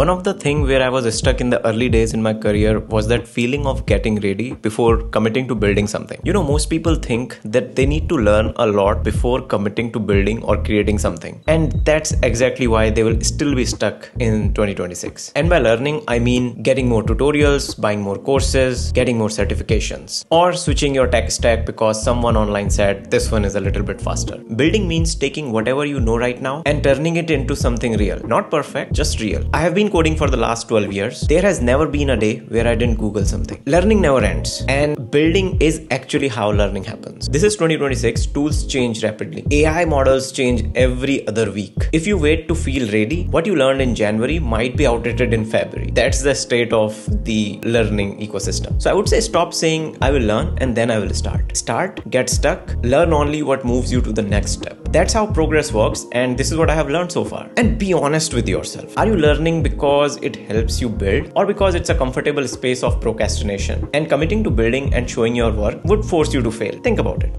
One of the things where I was stuck in the early days in my career was that feeling of getting ready before committing to building something. You know, most people think that they need to learn a lot before committing to building or creating something. And that's exactly why they will still be stuck in 2026. And by learning, I mean getting more tutorials, buying more courses, getting more certifications, or switching your tech stack because someone online said this one is a little bit faster. Building means taking whatever you know right now and turning it into something real. Not perfect, just real. I have been been coding for the last 12 years, there has never been a day where I didn't Google something. Learning never ends, and building is actually how learning happens. This is 2026, tools change rapidly. AI models change every other week. If you wait to feel ready, what you learned in January might be outdated in February. That's the state of the learning ecosystem. So I would say stop saying, I will learn and then I will start. Start, get stuck, learn only what moves you to the next step. That's how progress works, and this is what I have learned so far. And be honest with yourself. Are you learning because it helps you build, or because it's a comfortable space of procrastination? And committing to building and showing your work would force you to fail. Think about it.